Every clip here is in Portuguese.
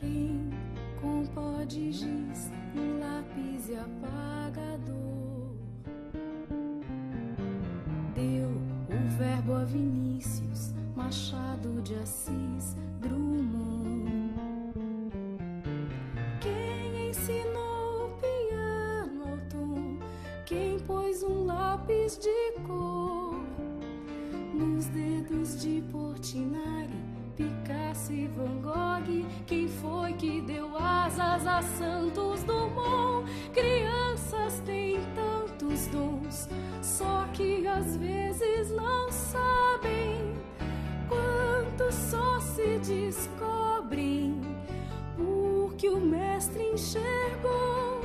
Quem com pó de giz, um lápis e apagador deu o verbo a Vinícius, Machado de Assis, Drummond. Quem ensinou o piano ao tom? Quem pôs um lápis de cor nos dedos de Portinari? Picasso e Van Gogh, quem foi que deu asas a Santos Dumont? Crianças têm tantos dons, só que às vezes não sabem quanto só se descobrem porque o mestre enxergou,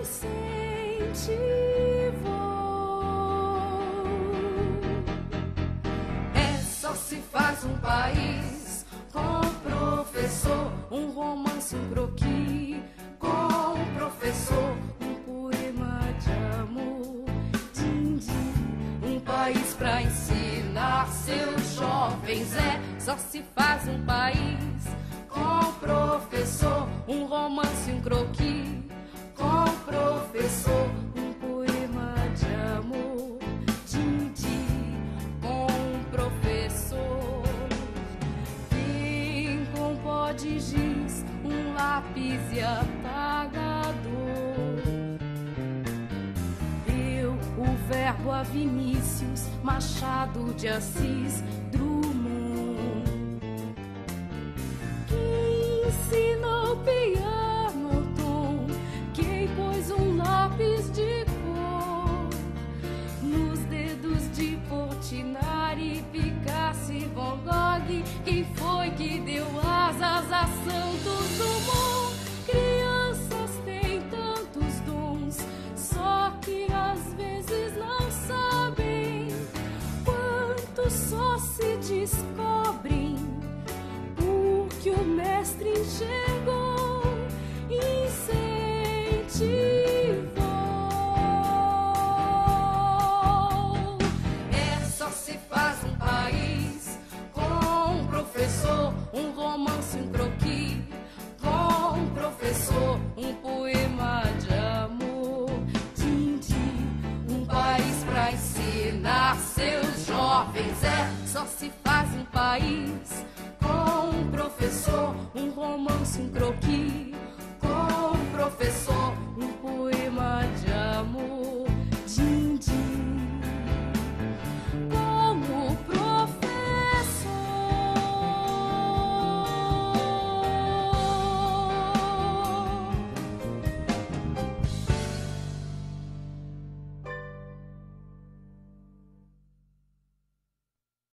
incentivou. Um país com professor, um romance, um croquis, com professor, um poema de amor, din, din. um país pra ensinar seus jovens. É só se faz um país lápis e apagador deu o verbo a Vinícius, Machado de Assis, Drummond. Quem ensinou piano tom? Quem pôs um lápis de cor nos dedos de Portinari, Picasso e Van Gogh? Quem foi que deu asas a Santos só se descobrem porque o mestre enxergou, incentivou. É só se faz um país com um professor, um romance, um só se faz um país com um professor, um romance, um croquis.